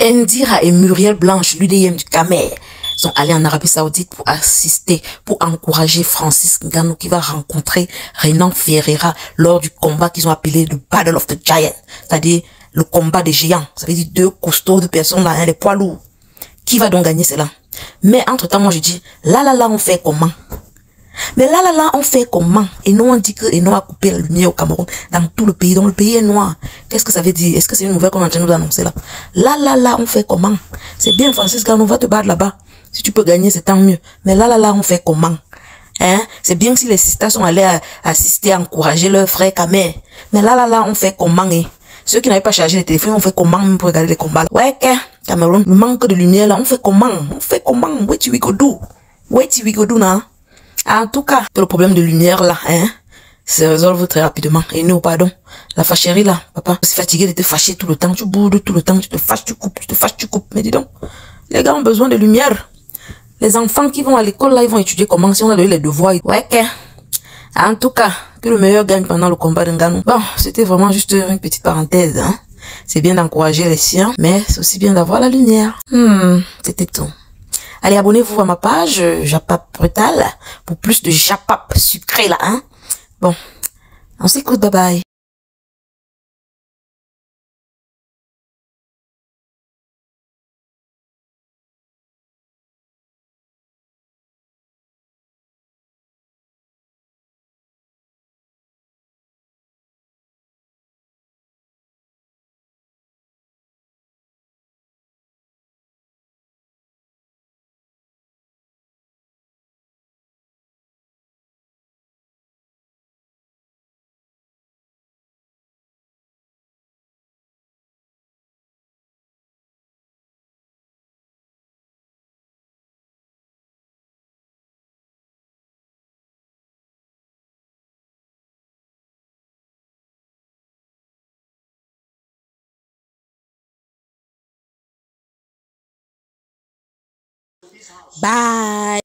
Indira et Muriel Blanche, l'UDM du Camer, sont allés en Arabie Saoudite pour assister, pour encourager Francis Ngannou qui va rencontrer Renan Ferreira lors du combat qu'ils ont appelé le Battle of the Giant, c'est-à-dire le combat des géants. Ça veut dire deux costauds de personnes là, hein, les poids lourds. Qui va donc gagner cela? Mais entre-temps, moi je dis, là là là, on fait comment? Mais là, là, là, on fait comment? Et nous, on dit que et nous a coupé la lumière au Cameroun, dans tout le pays, donc le pays est noir. Qu'est-ce que ça veut dire? Est-ce que c'est une nouvelle qu'on est en train de nous annoncer là? Là, là, là, on fait comment? C'est bien, Francis, quand on va te battre là-bas. Si tu peux gagner, c'est tant mieux. Mais là, là, là, on fait comment? Hein? C'est bien si les sisters sont allés assister, encourager leur frère Kamer. Mais là, là, là, on fait comment hein? Ceux qui n'avaient pas chargé les téléphones, on fait comment pour regarder les combats Ouais, Cameroun, le manque de lumière là, on fait comment? On fait comment? What we go do What we go do now en tout cas, le problème de lumière là, hein, se résolve très rapidement. Et nous, pardon, la fâcherie là, papa, c'est fatigué de te fâcher tout le temps, tu boudes tout le temps, tu te fâches, tu coupes, tu te fâches, tu coupes. Mais dis donc, les gars ont besoin de lumière. Les enfants qui vont à l'école là, ils vont étudier comment si on a donné les devoirs. Ouais, que. En tout cas, que le meilleur gagne pendant le combat de Nganou. Bon, c'était vraiment juste une petite parenthèse, hein. C'est bien d'encourager les siens, mais c'est aussi bien d'avoir la lumière. Hmm, c'était tout. Allez, abonnez-vous à ma page, euh, Japap Brutal, pour plus de Japap sucré là, hein. Bon, on s'écoute, bye bye. Bye.